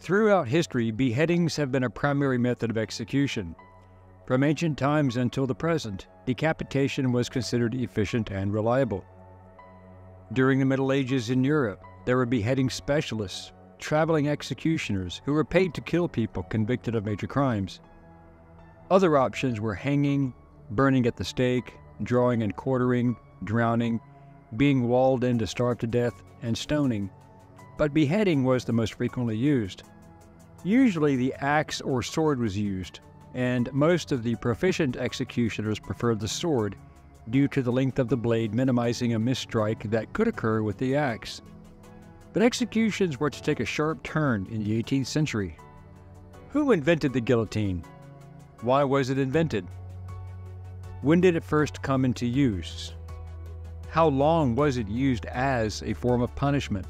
Throughout history, beheadings have been a primary method of execution. From ancient times until the present, decapitation was considered efficient and reliable. During the Middle Ages in Europe, there were beheading specialists, traveling executioners who were paid to kill people convicted of major crimes. Other options were hanging, burning at the stake, drawing and quartering, drowning, being walled in to starve to death, and stoning. But beheading was the most frequently used. Usually the axe or sword was used, and most of the proficient executioners preferred the sword due to the length of the blade minimizing a misstrike that could occur with the axe. But executions were to take a sharp turn in the 18th century. Who invented the guillotine? Why was it invented? When did it first come into use? How long was it used as a form of punishment?